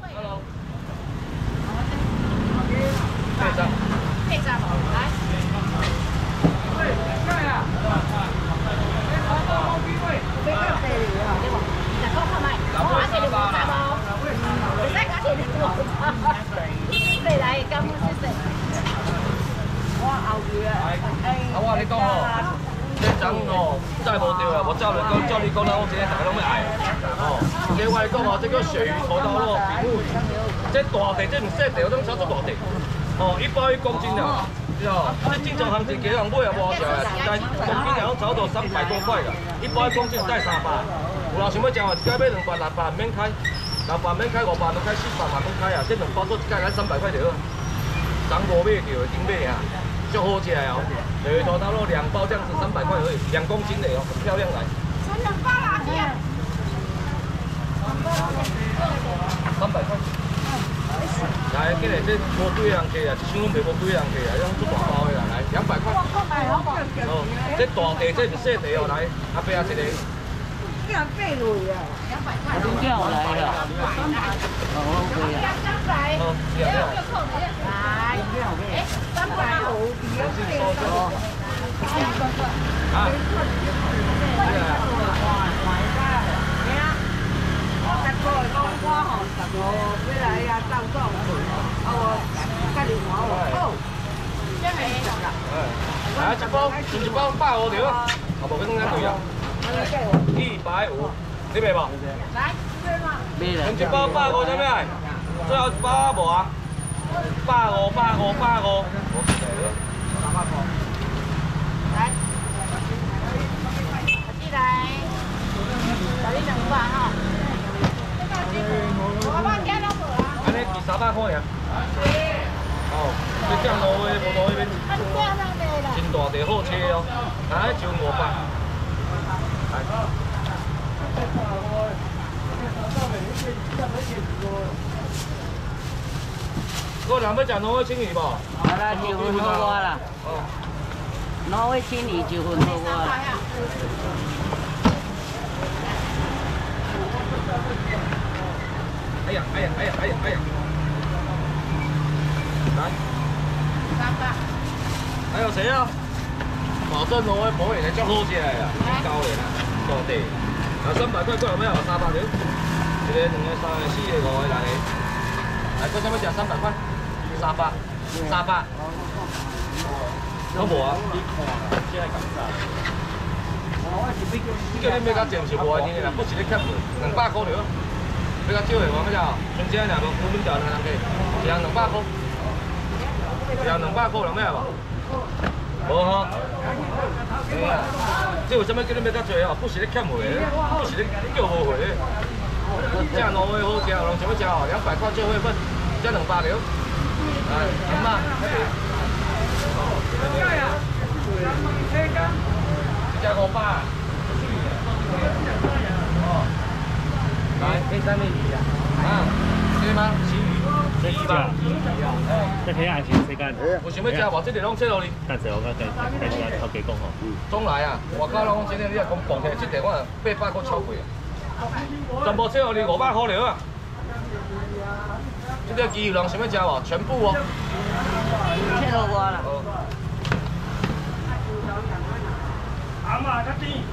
play. 另外讲哦，这个鳕鱼头刀咯，这大地，这唔细地，我拢炒做大地。哦，一包一公斤的，对哦。这正常行情价人买也无好食啊，但公斤也拢炒到三百多块啦。一包一公斤带三百，有人想要食话，一家买两百六百免开，六百免开五百都开四百万免开啊！这两包做一家才三百块条，人无买着，顶买啊！就好起来哦，鱼头刀肉两包这样子三百块而已，两公斤的哦，很漂亮来。三两包啊，姐。三百块。来，今日这无几人客啊，一箱拢袂无几人客啊，这种做大包的啦，来两百块。哦，这大地这是细地哦，来阿伯啊，一个。这样背累啊，两百块。真叫来了。哦，可以啊。三百。哦，这样就扣你。来，三百五，比较贵哦。啊。对啊。买家，对啊。我十个讲我吼，十个要来呀，照做。啊，我家己看我。好。这没十啦。哎，来一包，包百五条，啊，无跟人家对啊。一百五，你卖无？来，买了。一包百五，怎么样？最后一包无啊？百五，百五，百五。来，进来，找你两百哈。我半天都无啊。安尼二三百块呀。哦，这酱卤的无多迄边。真大地好切哦，啊，就五百。我人要食挪威青鱼无？好啦，就分好我啦。哦。挪威青鱼就分好我啦。哎呀哎呀哎呀哎呀哎呀！来。三百。还有谁啊？保证挪威保险的足好食的啦，高的啦，大地。啊，三百。块够有没有？三百。条。一个、两个、三个、四个、五个、六个。来，搁想要讲三百。块？三百，三百。好无啊？叫你要较正是无安尼啦，不是你欠两百。块了。比较少的话，要只春节两个股民条两人计，一人两百。块，一人两百。块，有咩无？无吼。哎呀，这为什么叫你要较济哦？不是你欠货的，不是你叫无货的。这挪威好食，有人想要食哦，两百块最会份，这两百条。来，阿妈，这边。这五百。哦。来，这三米鱼啊。啊，对吗？这一吧。这黑暗是时间。有想要食无？这里拢切落哩。但是我讲跟跟人家头家讲吼。总来啊！我讲拢今天你若讲放起来，这地我八百块超贵啊。全部切落哩五百块了啊！这个鱼有人想要食无？全部哦。切落我啦。阿妈，快点。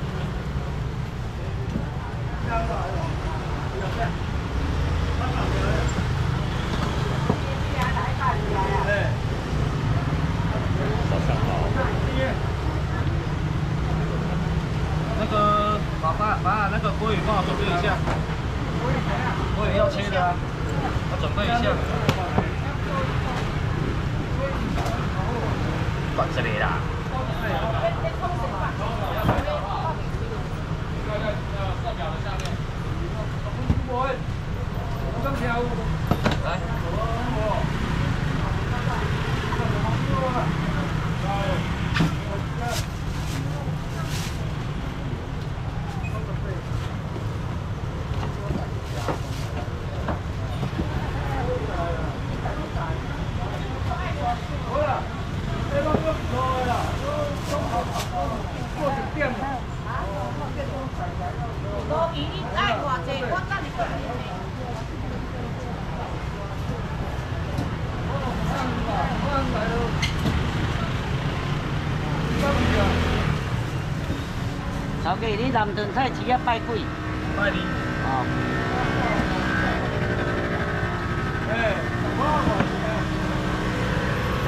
早上好。那个把把把那个锅鱼帮我准备一下。锅鱼要切的啊，我准备一下。管这里啦。来。无鱼你爱偌济，我等你过来。给你南屯菜市啊拜鬼。拜你。哦。哎。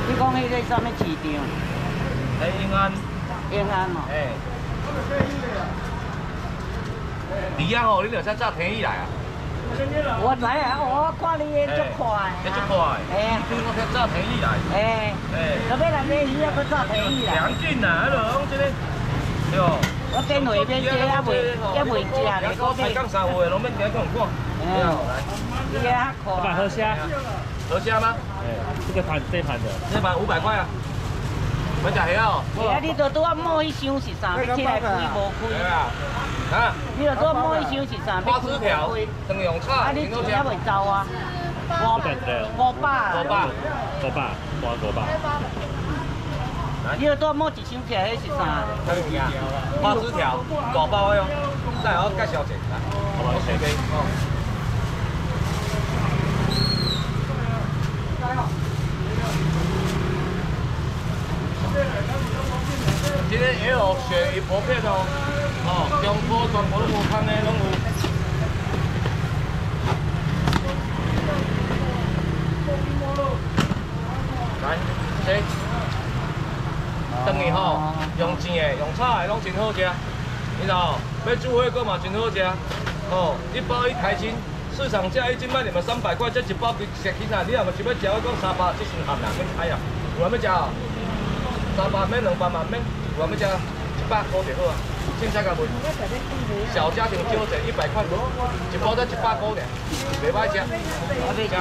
你讲迄个什么市场？喺永安。永安哦。哎。你啊吼，你着才早天意来啊？我知啊，我看你足快。你足快。哎。你我较早天意来。哎。哎。要来买鱼啊，搁早天意来。赶紧啊，迄落讲即个。我电话免接，还未，还未食咧。我才讲三话，拢免惊讲看。哎。来。你啊，看。老板喝虾。河虾吗？哎，这个盘这盘的，这盘五百块啊。要食虾哦。是啊，你都拄啊摸一箱是啥？要起来开无开。啊。啊。你都拄啊摸一箱是啥？花枝条、灯笼菜。啊，你钱还未走啊？五百。五百。五百。五百，五百。你都拄摸一箱起来，迄是啥？啥物件？花枝条，大包的哦。再，我介绍一下。来，我随便哦。今天也有鳕鱼薄片哦，哦，中国全部都无空的，拢有。来，吃。等于吼，用煎的、用炒的拢真好食。你知道，要煮火锅嘛真好食。哦，一包一台斤，市场价一斤卖你们三百块，这一包比食起来，你若要想要吃，我讲三百，这算合啦，免开啊。有要吃？三百免，两百嘛免。我要吃一百块就好啊，凊彩甲卖。小家庭少者一百块，一包才一百块尔，袂歹食，加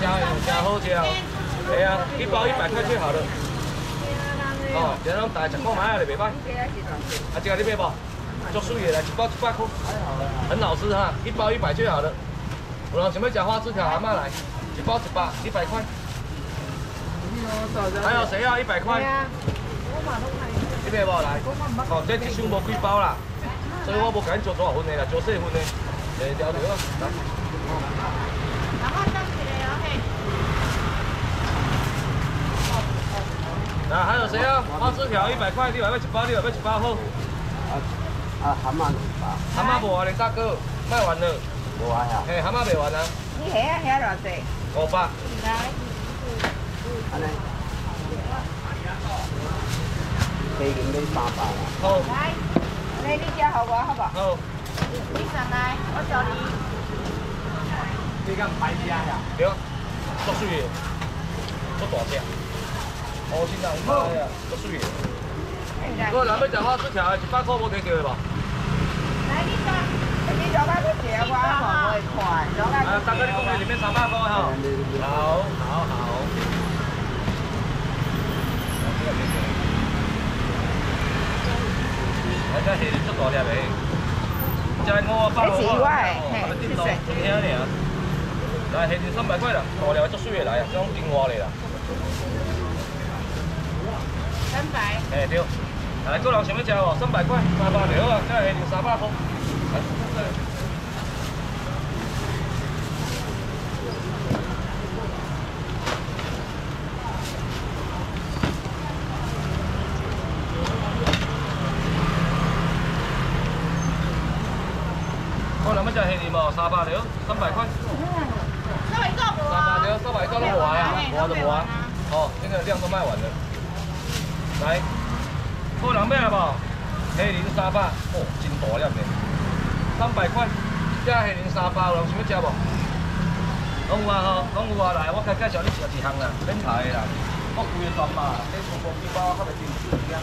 加油加好食哦。系啊，一包一百块就好了。哦，这种大十块买下来袂歹。啊，这个你买不？足水的来，一包一百块，很好吃哈，一包一百就好了。有人想要吃花枝条蛤蟆来，一包一百，一百块。还有谁要一百块？这边无来，哦，这一箱无几包啦，所以我无甲你做大份的啦，做四分的，诶，条条啊，来。来，还有谁啊？花枝条一百块，你话要一包，你话要一包好。啊啊，蛤蟆包。蛤蟆无啊，你大哥，卖完了。无啊呀。嘿，蛤蟆卖完啊。你虾啊虾偌济？五百。来。安尼。可以给三百啦。好。来，来你加好我好不？好。你上来，我教你。你敢排家呀？对，足水的，足大只。哦，真人好呀，足水的。我若要食花枝条，一百块无得叫的吧？来，你讲，你叫我去吃，我看会快。啊，大哥，你讲的里面三百块哈。好，好，好。来，这虾仁足大粒的，这五百块，哦，顶多真香尔。来，虾仁三百块啦，大粒足水的来啊，这种真活的啦。三百。哎对，来，个人想要吃哦，三百块，三百就好啊，这虾仁三百块。来。三百条，三百块。三百个无啊？三百条，三百个都无啊呀？无啊就无啊。哦，这个量都卖完了。来，个人买无？虾仁三百，哦，真大粒的。三百块，这虾仁三百，有人想要吃无？拢有啊吼，拢有啊。来，我介介绍你食一项啦，免菜的啦。我规个全嘛，你全部几包，较袂真实呀。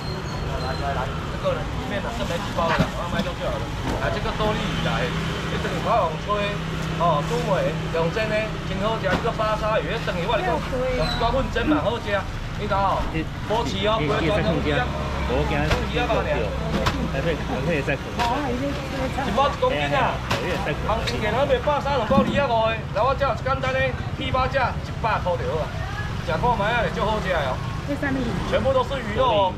来来来，这个里面的这没几包的，我卖掉就好了。来，这个多利鱼来。你等于花红吹，哦，煮糜用蒸的，真好食。这个巴沙鱼，等于我来讲，用一包粉蒸嘛好食。你睇哦，保持哦，不会断东西啊。我惊东西啊，包了。还可以，还可以再捆。一包一公斤啊。行情价咱卖百三两包二啊五的，来我这简单的批发价一百块就好啊。食看卖啊，就好食哦。全部都是鱼肉哦。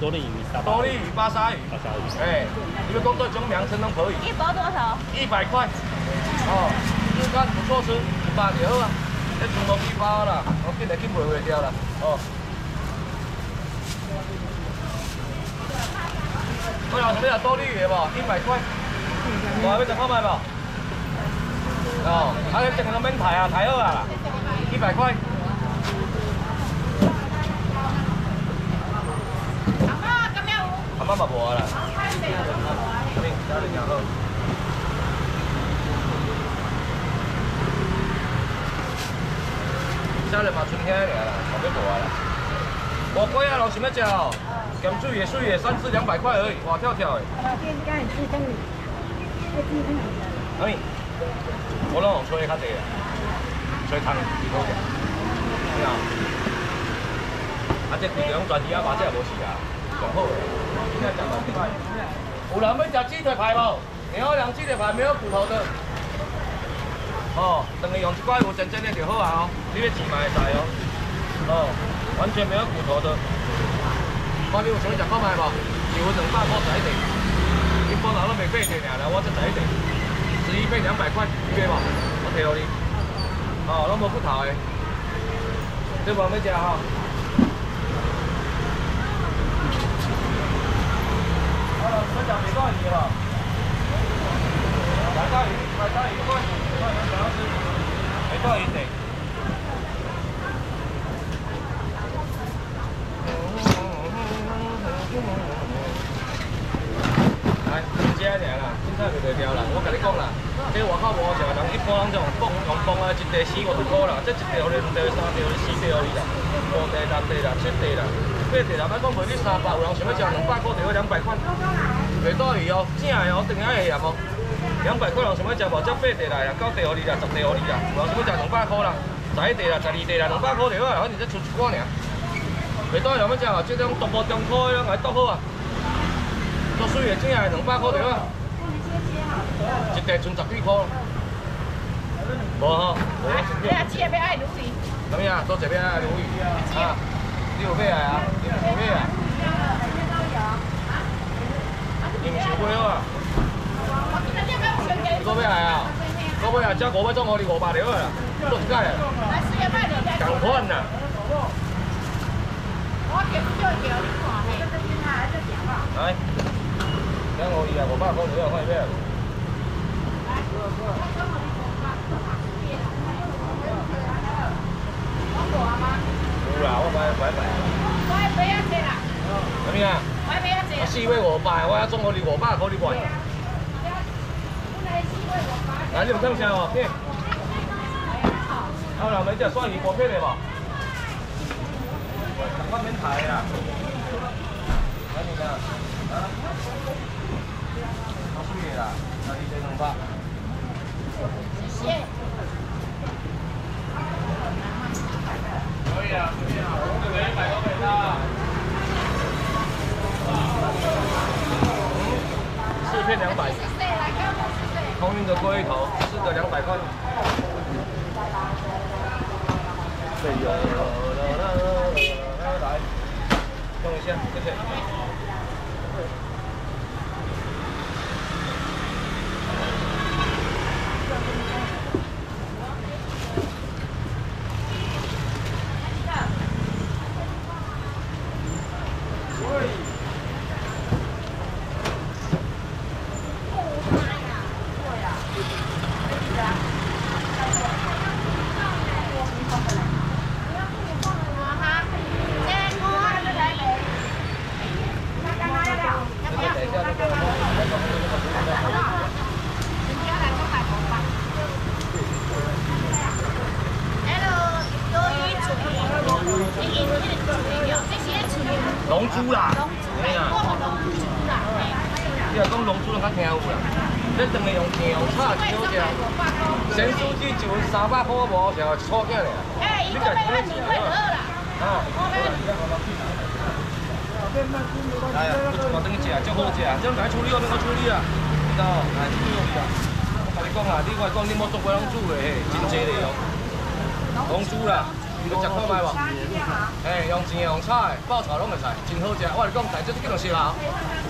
多利鱼、多利鱼、巴沙鱼，巴沙鱼，哎，你们工作中名称都可以。一包多少？一百块。哦，试看不错吃，一百就好啊。这全部批包啦，我今日去卖会掉啦。哦。我有咩啊多啲嘢喎，一百块，我要十块买无？哦，啊你整个免睇啊，睇好啊，一百块。阿妈嘛无啊啦。你家里养好。家里嘛春天尔啦，后尾无啊啦。无贵啊，老想要食哦。咸水的水的三只两百块而已，哇跳跳的。阿咪，我拢用吹较济啊，吹汤最好食。你啊，啊这规种全鱼啊，嘛这也无事啊，上好的。今天食到几块？有人要食鸡腿排无？你好，两鸡腿排没有骨头的。哦，等于用一块有真真的就好啊哦，你要试嘛会使哦。哦，完全没有骨头的。看你有想食看卖无？有两百块十一地，一般人都卖八地尔啦，我才十一地，十一倍两百块，你买无？我提互你。哦，拢无骨头的，这无要食吼。好了，我讲没多少鱼了。来大鱼，来大鱼，快，快，想要吃，没多少鱼得。来，真正尔啦，凊彩就袂掉啦。我甲你讲啦，这外口无好食的人，一般人这种放用放啊，一地四五十块啦，这一地互你两地、三地、四地互你啦，五地、六地啦、七地啦、八地啦，莫讲赔你三百，有人想要食两百块，就要两百块。袂多鱼哦，正的哦，等下会咸哦。两百块人想要食无？这八地来啦，九地互你啦，十地互你啦，有人想要食两百块啦，十一地啦、十二地啦，两百块就好啦，反正才出一寡尔。袂多人要食哦，这种独步中科的，来独好啊。做水的正的两百块就好，一地剩十几块。无吼，无你啊，姐要爱鲈鱼。什么呀？做这边啊，鲈鱼啊，你有买来啊？你有买啊？你唔想买好啊？你买来啊？我买啊，只五百种，互你五百条啊，做一届啊，共款呐。来，两五二啊，五百块条啊，看伊买啊。有啦，我买买买。什么呀？我四尾五百，我还总互你五百块你买。来，你有看啥哦？片。啊，人们只蒜鱼锅片的无？我免抬啦。来你啊，啊？好水的啦，那你这两百。谢谢。可以啊，可以啊，我这边一百多给他。四片两百，空运的龟头，四个两百块。来，用一下，谢谢。龙珠啦，哎呀，你若讲龙珠，拢较听有啦。你当然用甜真好食。咸酥鸡一份三百块，我无好食，一撮起来。哎，一个卖万几块就好啦。啊，来啊，你坐等去食，足好食，这种该处理我免我处理啊，知道？来，处理啊。我跟你讲啊，你我讲你莫做过龙珠的，嘿，真济嘞哦。拢煮啦。你食看卖无？嘿，用钱用炒的，爆炒拢会使，真好食。我来讲，在这叫做烧烤。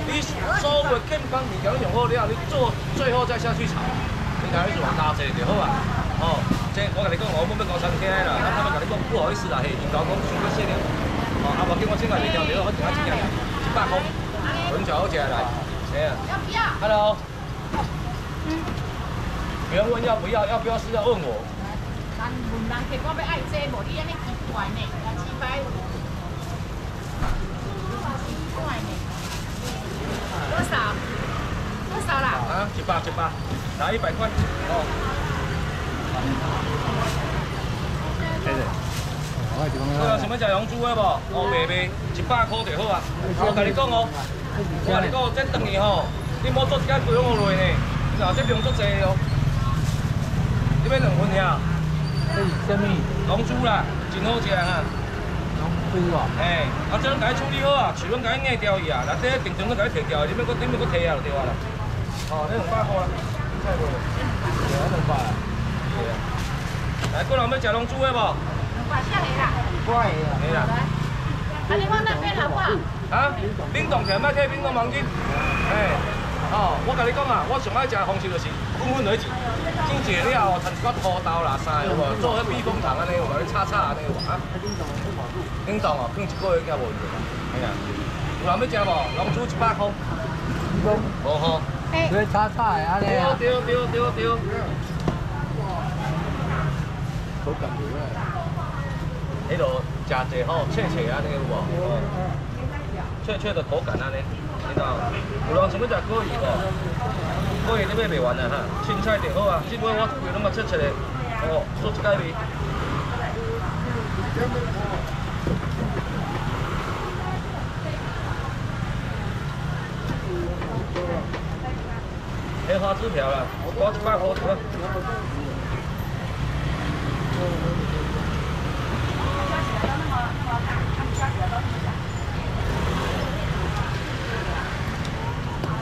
你所有的健康物件用好了，你做最后再下去炒，你开始往大只就好啊。哦，这我同你讲，我冇要讲餐厅啦，他们甲你讲不好意思啦，嘿，你搞讲想要细点。哦，阿伯叫，我请来袂条条，我只下一件，一百块，一粉条好吃来。谁啊？要不要？Hello。不要问要不要，要不要是要问我。人问人客，我要爱这无？你安尼奇怪呢？七百五。奇怪？多少？多少啦？啊，一百一百，拿一百块。哦。对对。我有想要食龙珠的无？哦，卖卖一百块就好啊。我跟你讲哦，我跟你讲，这等于吼，你莫做一间贵我落呢，然后这量足济哦。这边两份呀？这是什么？龙珠啦，真好食啊。龙珠啊？哎，啊，这拢甲伊处理好啊，树拢甲伊硬掉去啊，内底定钟拢甲伊摕掉，你免搁你免搁摕啊，就对啊啦。哦，这两百块啦，来，个人要食龙珠的无？两百下来啦。怪啊。没啦。啊，你放那边好不好？啊，冷冻起来，莫客冰冻毛巾。哎，哦，我甲你讲啊，我上爱食的方式就是分分为子。煮一个了，掺一寡土豆啦啥的，有无？做迄避风塘安尼，有无？你炒炒安尼有无？啊？冷冻哦，放一个月才无问题。哎呀，有人要食无？龙珠一百块。无吼。哎。做炒炒的安尼啊？对对对对对。好感如何？迄落食者吼，脆脆安尼有无？脆脆的口感安尼，你知道？有人想要食鲑鱼无？可以，你买袂完啊哈！凊彩就好啊，这尾我规拢嘛切切的，哦，做一解味。黑花枝条啦，包一百块得。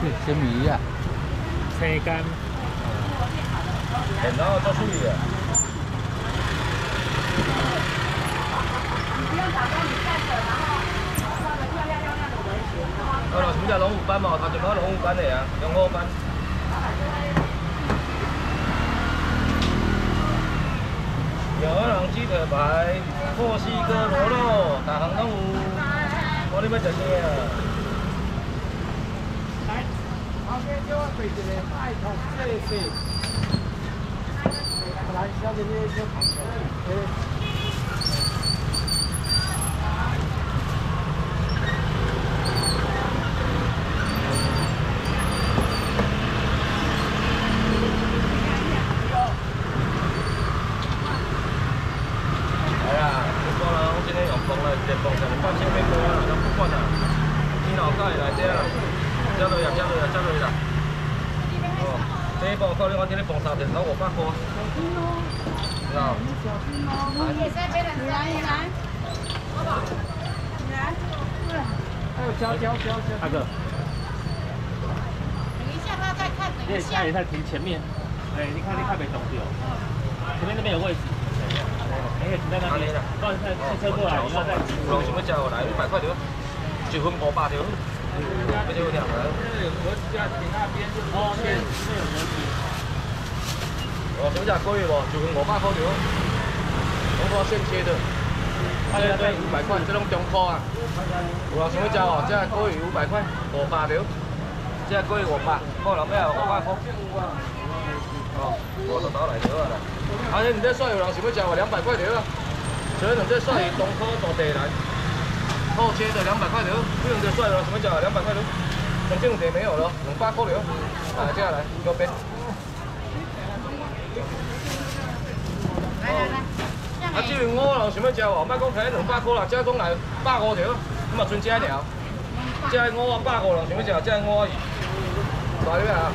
这什么呀？青干，然后做处理的。不用打光，你站着，然后画的漂亮漂亮的围裙。好了，什么叫龙虎斑嘛？他就讲龙虎斑的呀，龙虎斑。有人鸡腿排、墨西哥螺肉，大行拢有。我你要食啥？叫我备一个爱同这些，来，小姐你先看下。大哥，等一下，他下。你在停前面，哎，你看你看没懂对哦，前面那边有位置，哎，停在那边，不然汽车过来，你要再。什么价？我来五百块条，一份五百条。不就两个？我家停那边就是哦，那边有格子。哦，什么价？可以不？一份五百块条，中国现切的。这对五百块，这种中科啊。有人想要吃哦，这可以五百块，五百条。这个鱼五百，过两尾啊五百块。哦，我就倒来条啊啦。啊，你唔这蒜有人想要吃哦，两百块条啊。所以两这蒜鱼中科大地来，厚切的两百块条。不用这蒜有人想要吃两百块条。像这种地没有了，两百块条。啊，接下来右边。来来来。啊，这边我人想要吃哦，莫讲开两百块啦，这讲来百五条，咁啊剩这条。这我百五人想要吃，这我二。大啲啊？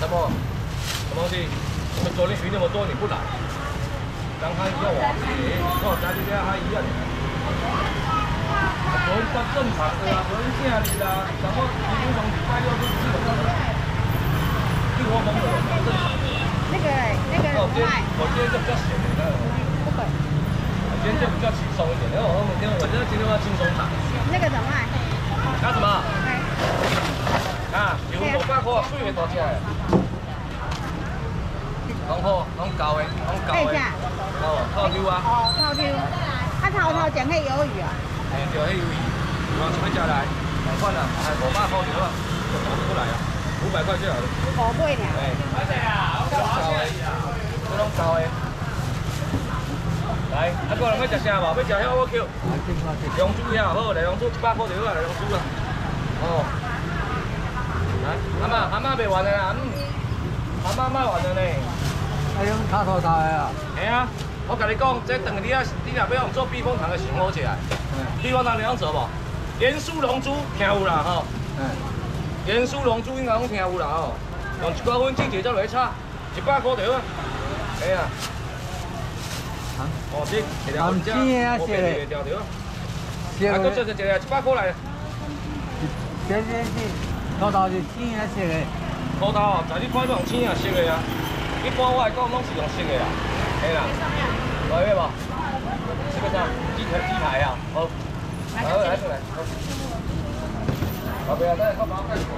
什么？什么东西？我昨天鱼那么多，你不来？让他要我自己，我家这边还一样。昨天正常的啊，昨天下雨啦，然后今天从礼拜六就基本上一窝蜂的，正常。那个那个我今天我今天就比较闲的，不可。我今天就比较轻松一点，因为我今天我今天今天要轻松打。那个怎么卖？干什么？啊，有水会多起来。拢好，拢高的，拢高的。哦，套丢啊。哦，套丢。啊，啊，头头讲迄鱿鱼啊，哎，就迄鱿鱼，我想要食来，啦，还五百块条啊，就拿出来啊，五百块就好了。五尾呢。哎，这拢烧的，这拢烧的。来，啊，个人要食啥无？要食遐我叫。龙珠遐好，来龙珠一百块条啊，来龙珠啦。哦。阿妈，阿妈袂完的啦，嗯，阿妈卖完了呢。还用插头插的啊？系啊，我甲你讲，这等你啊，你若要用做避风塘的上好食。避风塘你晓做无？盐酥龙珠听有啦吼。嗯。盐酥龙珠应该拢听有啦吼。用一寡粉季节再来炒，一百块条啊。系啊。哦，这一条粉只，我变一条条。啊，搁做一个一百块来。这这这，土豆是青颜色的。土豆哦，在你看用青颜色的啊。一般我来讲拢是用色的啦，嘿啦，来咩无？这个啥？鸡腿鸡排啊，好，来来来，好。后边再靠包盖住。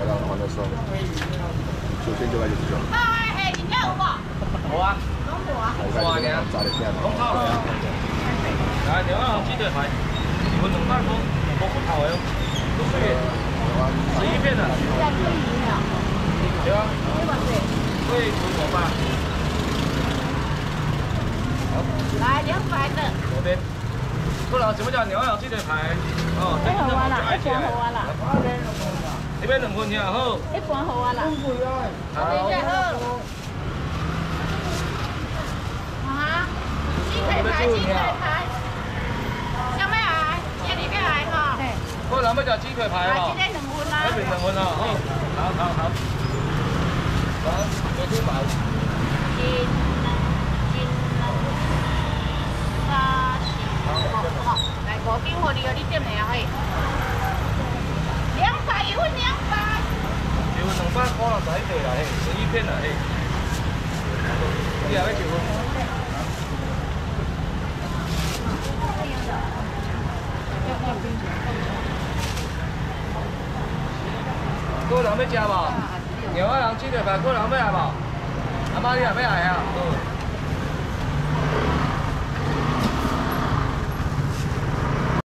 来到玩的时候，首先就来就是这种。哎嘿，你家有无？有啊。拢无啊。有啊，娘。炸的片拢炒了。来，另外用鸡腿排，一份两百块，无骨头的哦，都水的，十一片的。对啊。会五五八。来两百的。左边。过来，什么叫牛羊鸡腿排？哦，这好啊啦，一盘好啊啦。这边两分也好。一半好啊啦。好。啊，鸡腿排，鸡腿排。想要来，这里边来哈。过来要食鸡腿排哦。这边两份啦。这边两份哦，好，好，好。来，给猪排。一、二、三、四、好，来五斤给你哦，你点的啊嘿。两百一份两百。一份两百块了，十一片啦嘿，十一片啦嘿。你还要几份？个人要食无？牛仔人煮着饭个人要来无？阿妈你也要来啊？